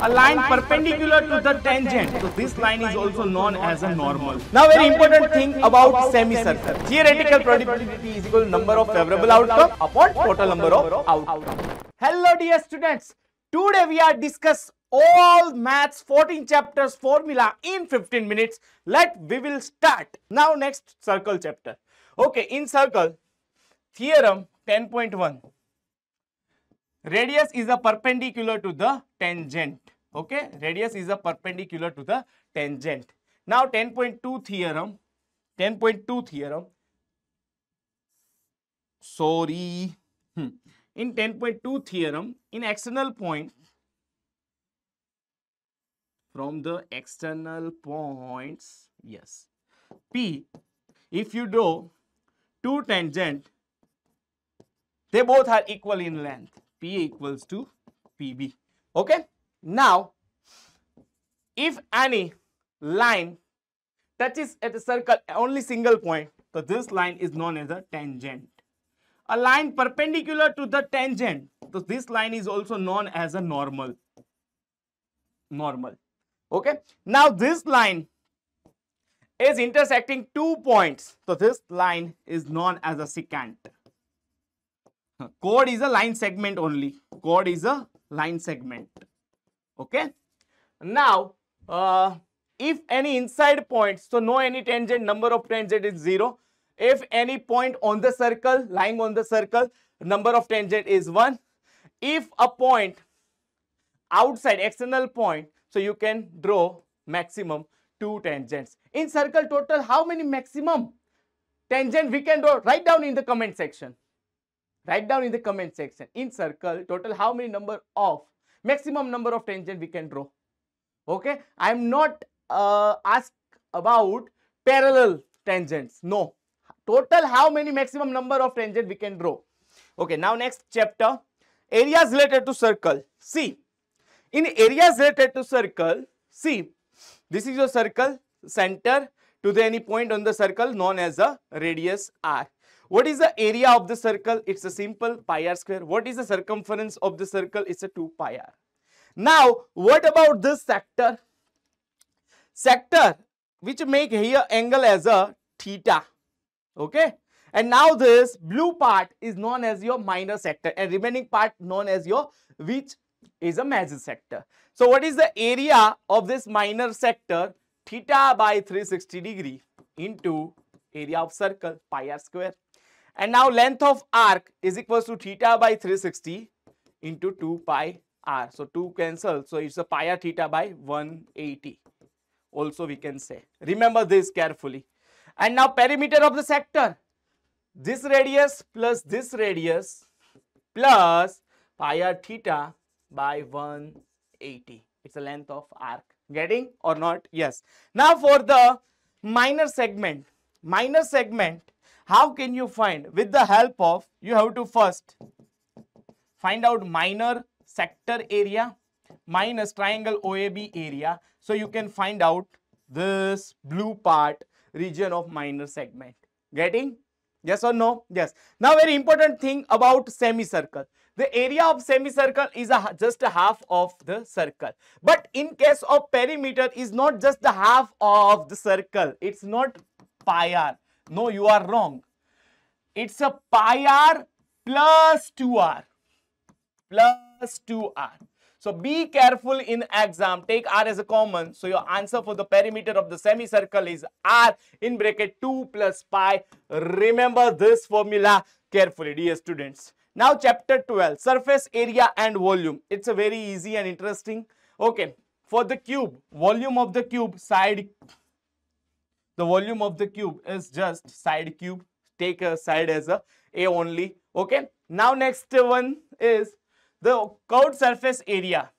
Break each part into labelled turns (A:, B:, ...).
A: a line perpendicular to the tangent. So this line is also known as a normal. Now very important thing about semicircle. Theoretical probability is equal to number of favorable outcome upon total number of outcome. Hello dear students. Today we are discuss all maths 14 chapters formula in 15 minutes. Let we will start. Now next circle chapter. Okay, in circle theorem 10.1 radius is a perpendicular to the tangent. Okay? Radius is a perpendicular to the tangent. Now 10.2 theorem. 10.2 theorem. Sorry. Hmm. in 10.2 theorem in external point from the external points yes. P if you draw two tangent they both are equal in length P equals to PB. Okay. Now, if any line touches at a circle only single point, so this line is known as a tangent. A line perpendicular to the tangent, so this line is also known as a normal. Normal. Okay. Now, this line is intersecting two points. So, this line is known as a secant. Chord is a line segment only. Chord is a line segment. Okay. Now, uh, if any inside point, so no any tangent, number of tangent is 0. If any point on the circle, lying on the circle, number of tangent is 1. If a point outside external point, so you can draw maximum two tangents. In circle total, how many maximum tangent we can draw? Write down in the comment section. Write down in the comment section. In circle, total how many number of maximum number of tangent we can draw. Okay. I am not uh, asked about parallel tangents. No. Total how many maximum number of tangent we can draw. Okay. Now next chapter. Areas related to circle. See. In areas related to circle, see. This is your circle center to the any point on the circle known as a radius r what is the area of the circle? It's a simple pi r square. What is the circumference of the circle? It's a 2 pi r. Now, what about this sector? Sector which make here angle as a theta. Okay. And now this blue part is known as your minor sector and remaining part known as your which is a major sector. So, what is the area of this minor sector? Theta by 360 degree into area of circle pi r square. And now length of arc is equals to theta by 360 into 2 pi r. So 2 cancel. So it's a pi r theta by 180. Also we can say. Remember this carefully. And now perimeter of the sector. This radius plus this radius plus pi r theta by 180. It's a length of arc. Getting or not? Yes. Now for the minor segment. Minor segment how can you find? With the help of, you have to first find out minor sector area minus triangle OAB area. So you can find out this blue part region of minor segment. Getting? Yes or no? Yes. Now very important thing about semicircle. The area of semicircle is a, just a half of the circle. But in case of perimeter is not just the half of the circle. It's not pi r. No, you are wrong. It's a pi r plus 2r plus 2r. So be careful in exam. Take r as a common. So your answer for the perimeter of the semicircle is r in bracket 2 plus pi. Remember this formula carefully, dear students. Now chapter 12, surface area and volume. It's a very easy and interesting. Okay, for the cube, volume of the cube, side the volume of the cube is just side cube. Take a side as a a only okay? Now next one is the curved surface area.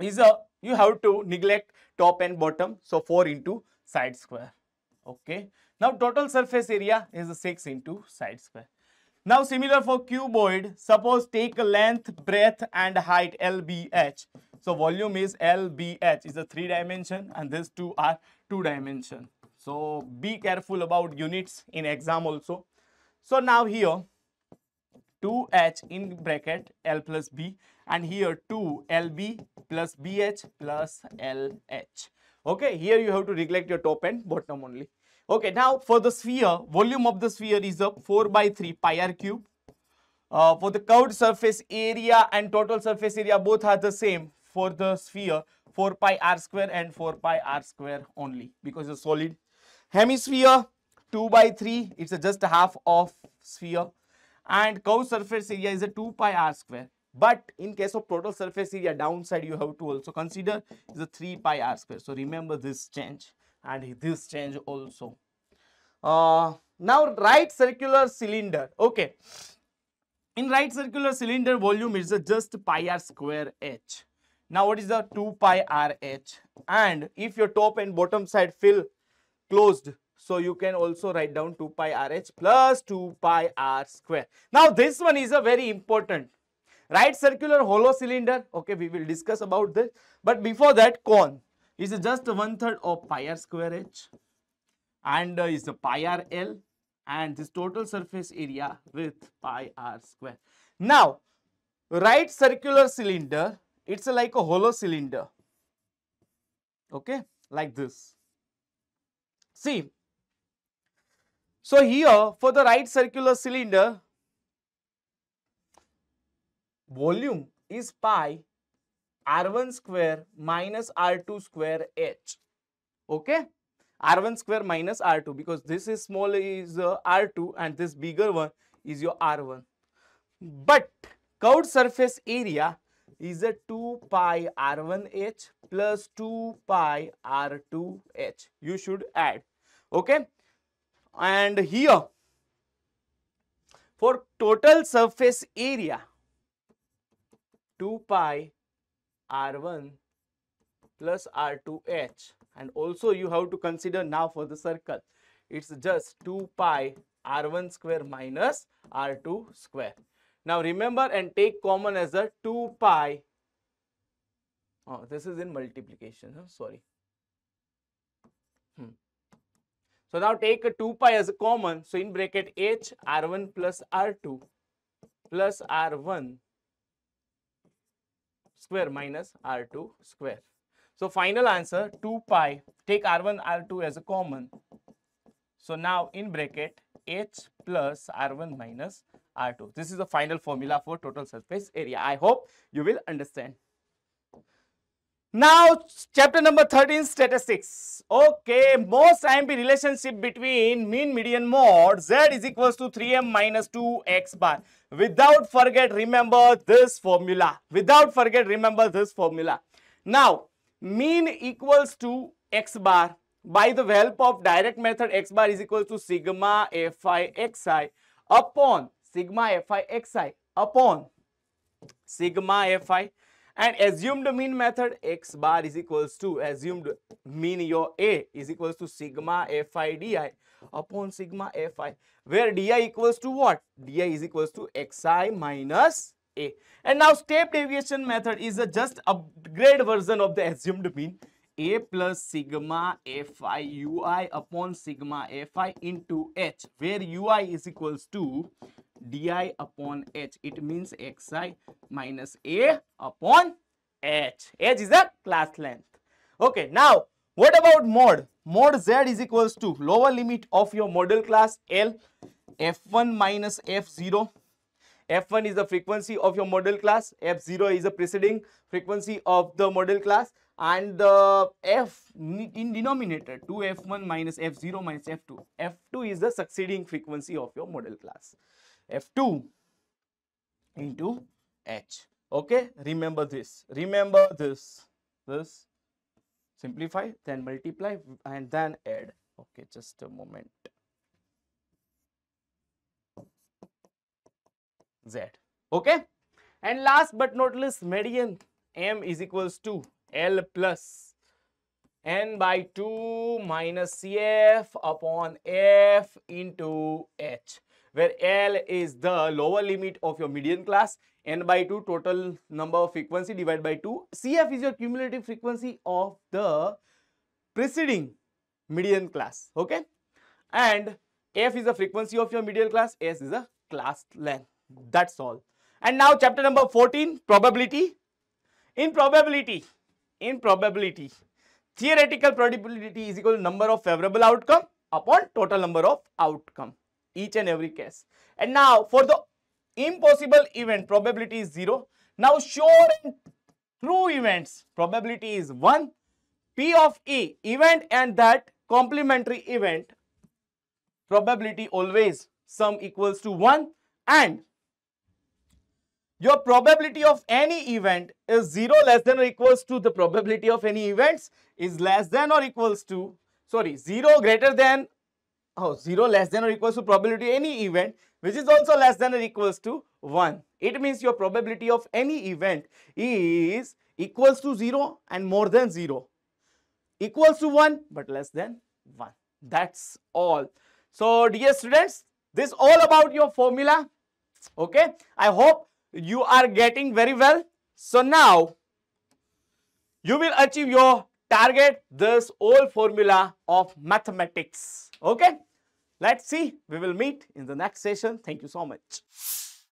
A: Is a you have to neglect top and bottom so 4 into side square okay? Now total surface area is 6 into side square. Now similar for cuboid suppose take a length breadth and height lbh so volume is lbh is a three dimension and these two are two dimension so be careful about units in exam also. So now here, 2h in bracket L plus B and here 2 LB plus BH plus LH. Okay, here you have to neglect your top and bottom only. Okay, now for the sphere, volume of the sphere is a 4 by 3 pi r cube. Uh, for the curved surface area and total surface area both are the same for the sphere 4 pi r square and 4 pi r square only because it's solid. Hemisphere 2 by 3 it's just half of sphere. And curved surface area is a 2 pi r square. But in case of total surface area downside you have to also consider is a 3 pi r square. So remember this change and this change also. Uh, now right circular cylinder. Okay. In right circular cylinder volume is just pi r square h. Now what is the 2 pi r h? And if your top and bottom side fill closed so you can also write down 2 pi rh plus 2 pi r square. Now this one is a very important. Right circular hollow cylinder. Okay, we will discuss about this. But before that cone is just one third of pi r square h and uh, is the pi r l and this total surface area with pi r square. Now right circular cylinder it's like a hollow cylinder. Okay, like this. See, so here for the right circular cylinder, volume is pi r1 square minus r2 square h. Okay, r1 square minus r2 because this is small is uh, r2 and this bigger one is your r1. But curved surface area is a 2 pi r1h plus 2 pi r2h. You should add. Okay? And here for total surface area 2 pi r1 plus r2h and also you have to consider now for the circle. It's just 2 pi r1 square minus r2 square. Now remember and take common as a 2 pi. Oh this is in multiplication huh? sorry. Hmm. So now take a 2 pi as a common. So in bracket h r1 plus r2 plus r1 square minus r2 square. So final answer 2 pi take r1 r2 as a common. So now in bracket h plus r1 minus r2. This is the final formula for total surface area. I hope you will understand. Now, chapter number 13, statistics. Okay, most IMP relationship between mean, median, mode, z is equals to 3m minus 2x bar. Without forget, remember this formula. Without forget, remember this formula. Now, mean equals to x bar. By the help of direct method, x bar is equal to sigma fi xi upon sigma fi xi upon sigma fi and assumed mean method x bar is equals to assumed mean your a is equals to sigma fi di upon sigma fi where di equals to what? Di is equals to xi minus a. And now step deviation method is a just upgrade version of the assumed mean a plus sigma fi ui upon sigma fi into h where ui is equals to di upon h. It means xi minus a upon h. h is the class length. Okay, now what about mode? Mode z is equals to lower limit of your model class L f1 minus f0. f1 is the frequency of your model class, f0 is the preceding frequency of the model class and the f in denominator 2f1 minus f0 minus f2. f2 is the succeeding frequency of your model class. F2 into H. Okay, remember this. Remember this. This simplify, then multiply, and then add. Okay, just a moment. Z. Okay, and last but not least, median M is equals to L plus n by 2 minus CF upon F into H where L is the lower limit of your median class, N by 2 total number of frequency divided by 2. CF is your cumulative frequency of the preceding median class, okay? And F is the frequency of your median class, S is the class length. That's all. And now chapter number 14, probability. In probability, in probability, theoretical probability is equal to number of favorable outcome upon total number of outcome, each and every case. And now for the impossible event, probability is 0. Now sure and true events, probability is 1. P of E, event and that complementary event, probability always sum equals to 1 and your probability of any event is 0 less than or equals to the probability of any events is less than or equals to sorry 0 greater than oh 0 less than or equals to probability any event which is also less than or equals to 1 it means your probability of any event is equals to 0 and more than 0 equals to 1 but less than 1 that's all. So dear students this all about your formula. Okay? I hope you are getting very well. So now you will achieve your target this old formula of mathematics. Okay. Let's see. We will meet in the next session. Thank you so much.